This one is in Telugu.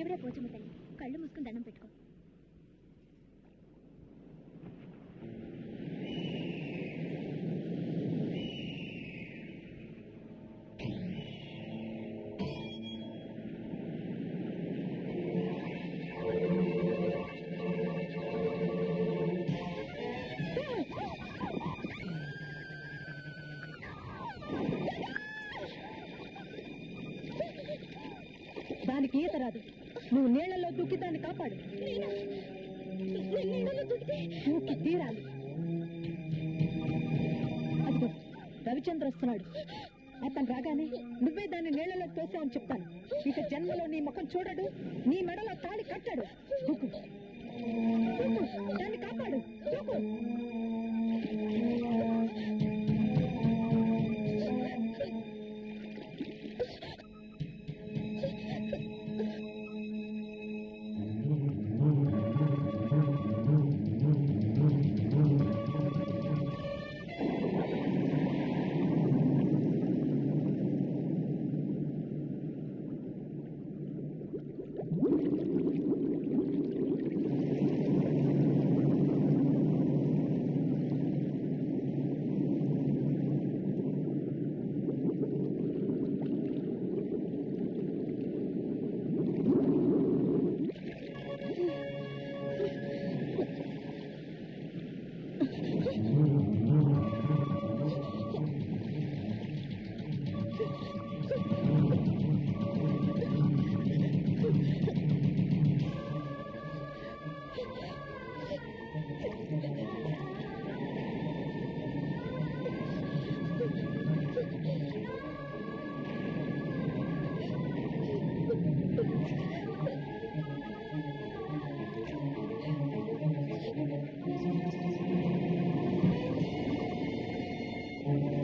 ఎవరే పోచమ్మ తల్లి కళ్ళు మూసుకుని దండం పెట్టుకో. దానికి ఈత రాదు. నువ్వు నీళ్ళలో దూకి దాన్ని కాపాడు. దూకి తీరాలి. అదిగో రవిచంద్ర వస్తున్నాడు. అతను రాగానే నువ్వే దాన్ని నీళ్ళలో తోసావని చెప్తాను. ఇక జన్మలో నీ ముఖం చూడడు నీ మెడలో తాళి కట్టాడు. Amen.